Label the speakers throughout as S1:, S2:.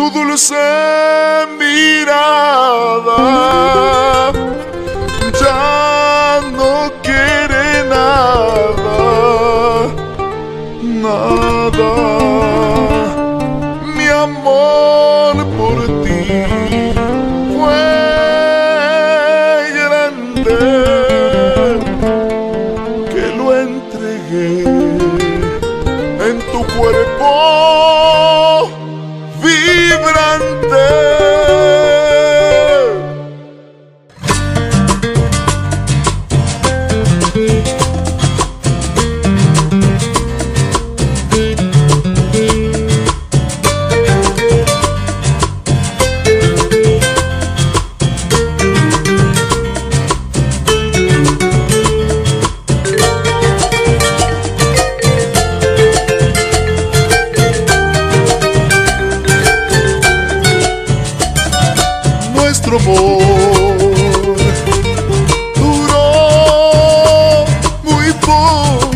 S1: tu dulce mirada ya no quiere nada, nada. Mi amor quebrante. Nuestro amor duró muy poco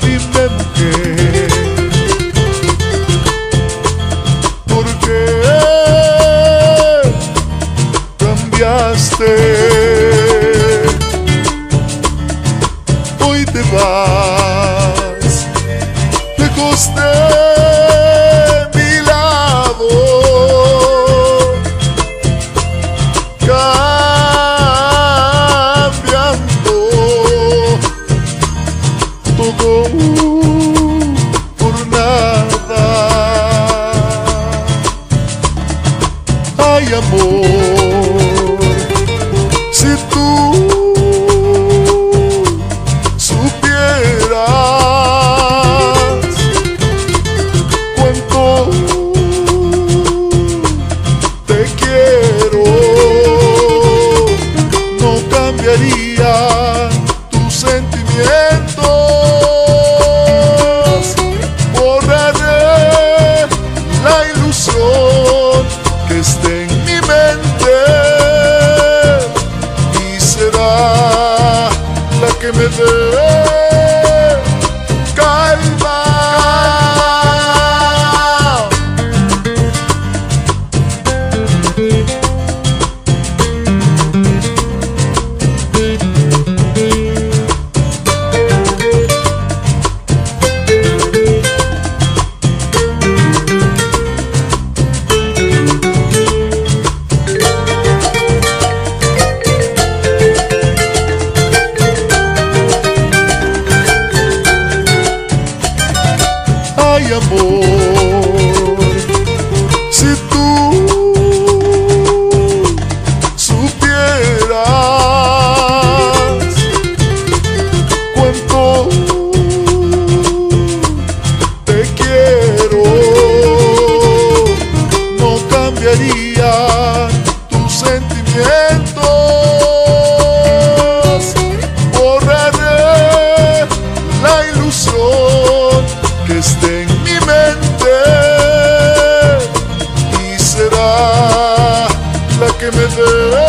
S1: qué ¿Por qué cambiaste? Hoy te vas lejos de go. tus sentimientos. Borraré la ilusión que esté en mi mente y será la que me dé.